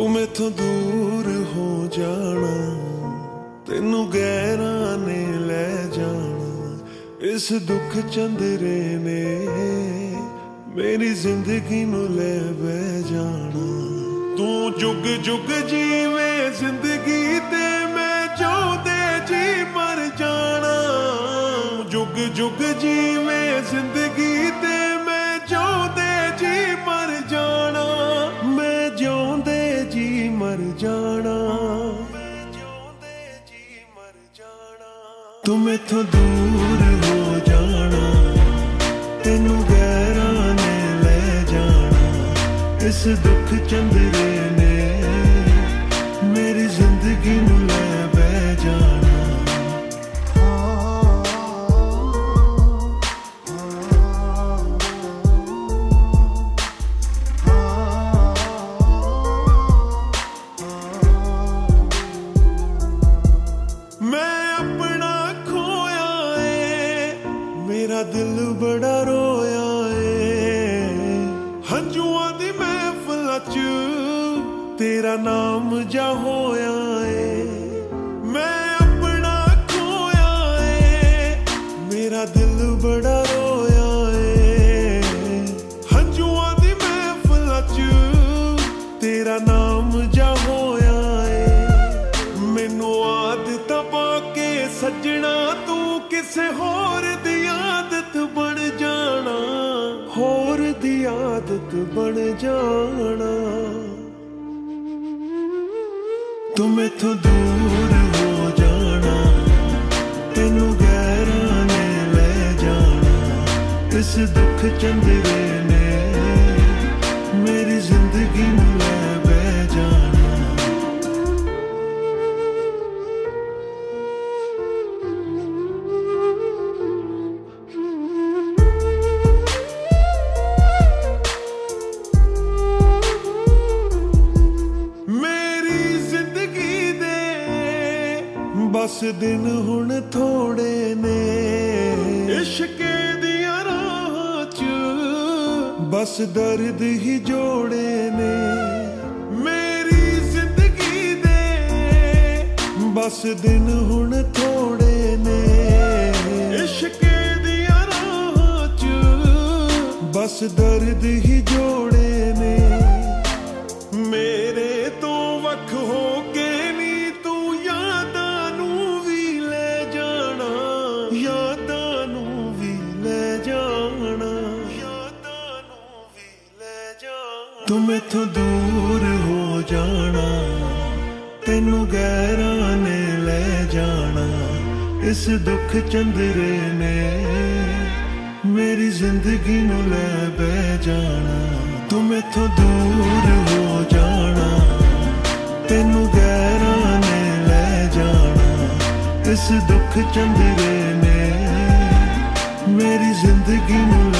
ਤੂੰ ਮੈਥੋਂ ਦੂਰ ਹੋ ਜਾਣਾ, ਤੈਨੂੰ ਗਹਿਰਾ ਨੇ ਲੈ ਜਾਣਾ। ਇਸ ਦੁੱਖ ਚੰਦਰੇ ਨੇ ਮੇਰੀ ਜ਼ਿੰਦਗੀ ਨੂੰ ਲੈ ਬਹਿ ਜਾਣਾ। ਤੂੰ ਜੁਗ ਜੁਗ ਜੀਵੇਂ ਜ਼ਿੰਦਗੀ ਤੇ ਮੈਂ ਚਾਹਦੇ ਜੀ ਮਰ ਜਾਣਾ। ਜੁਗ ਜੁਗ ਜੀਵੇਂ ਜ਼ਿੰਦਗੀ ਤੇ ਮੈਂ ਚਾਹਦੇ ਮਰ ਜਾਣਾ। ਮੈਂ ਮਰ ਜਾਣਾ ਤੂੰ ਮੈਥੋਂ ਦੂਰ ਹੋ ਜਾਣਾ। ਤੈਨੂੰ ਗਹਿਰਾ ਨੇ ਲੈ ਜਾਣਾ। ਇਸ ਦੁੱਖ ਚ ਮੇਰਾ ਦਿਲ ਬੜਾ ਰੋਇਆ ਏ। ਹੰਝੂਆਂ ਦੀ ਮਹਿਫਲ ਚ ਤੇਰਾ ਨਾਮ ਜਾ ਹੋਇਆ ਏ। ਮੈਂ ਆਪਣਾ ਖੋਇਆ ਏ। ਮੇਰਾ ਦਿਲ ਬੜਾ ਰੋਇਆ ਏ। ਹੰਝੂਆਂ ਦੀ ਮਹਿਫਲ ਚ ਤੇਰਾ ਨਾਮ ਜਾ ਹੋਇਆ ਏ। ਮੈਨੂੰ ਆਦਤ ਪਾ ਕੇ ਸੱਜਣਾ ਤੂੰ ਕਿਸੇ ਹੋਰ ਆਦਤ ਬਣ ਜਾਣਾ ਤੂੰ ਮੈਥੋਂ ਦੂਰ ਹੋ ਜਾਣਾ ਤੈਨੂੰ ਗਹਿਰਾ ਨੇ ਲੈ ਜਾਣਾ ਇਸ ਦੁੱਖ ਚੰਦਰੇ ਬਸ ਦਿਨ ਹੁਣ ਥੋੜੇ ਨੇ। ਇਸ਼ਕੇ ਦੀਆਂ ਰਾਹਾਂ 'ਚ ਬਸ ਦਰਦ ਹੀ ਜੋੜੇ ਨੇ। ਮੇਰੀ ਜ਼ਿੰਦਗੀ ਦੇ ਬਸ ਦਿਨ ਹੁਣ ਥੋੜੇ ਨੇ। ਇਸ਼ਕੇ ਦੀਆਂ ਰਾਹਾਂ 'ਚ ਬਸ ਦਰਦ ਹੀ ਜੋੜੇ ਮੈਥੋਂ ਦੂਰ ਹੋ ਜਾਣਾ? ਤੈਨੂੰ ਗਹਿਰਾ ਨੇ ਲੈ ਜਾਣਾ। ਇਸ ਦੁੱਖ ਚੰਦਰੇ ਨੇ ਮੇਰੀ ਜ਼ਿੰਦਗੀ ਨੂੰ ਲੈ ਬਹਿ ਜਾਣਾ। ਤੂੰ ਮੈਥੋਂ ਦੂਰ ਹੋ ਜਾਣਾ। ਤੈਨੂੰ ਗਹਿਰਾ ਨੇ ਲੈ ਜਾਣਾ। ਇਸ ਦੁੱਖ ਚੰਦਰੇ ਨੇ ਮੇਰੀ ਜ਼ਿੰਦਗੀ ਨੂੰ